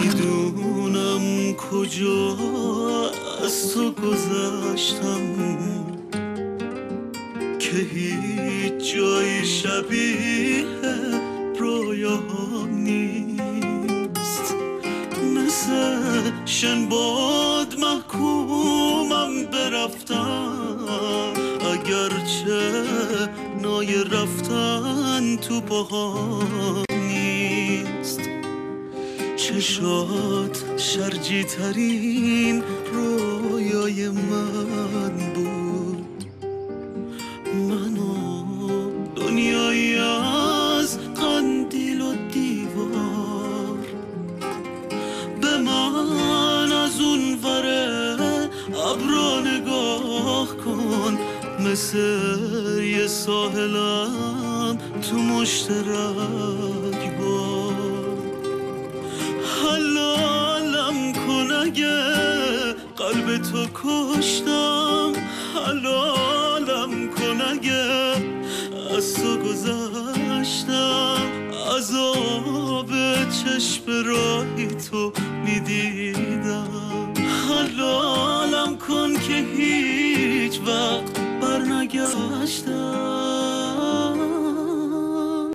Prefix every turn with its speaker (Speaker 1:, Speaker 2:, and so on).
Speaker 1: می‌دونم کجا از تو گذشتم. که هیچ جای شبیه رویا نیست. مثل شنباد محکومم برفتم. اگرچه نای رفتن تو پاها چشات شرجی ترین رویای من بود. منو دنیایی از قندیل و دیوار. به من از اون وره ابرا نگاه کن مثل یه ساحلم تو مشترک بار اگه قلب تو کشتم حلالم کن اگه از تو گذشتم. عذاب چشم راهی تو می‌دیدم. حلالم کن که هیچ وقت برنگشتم.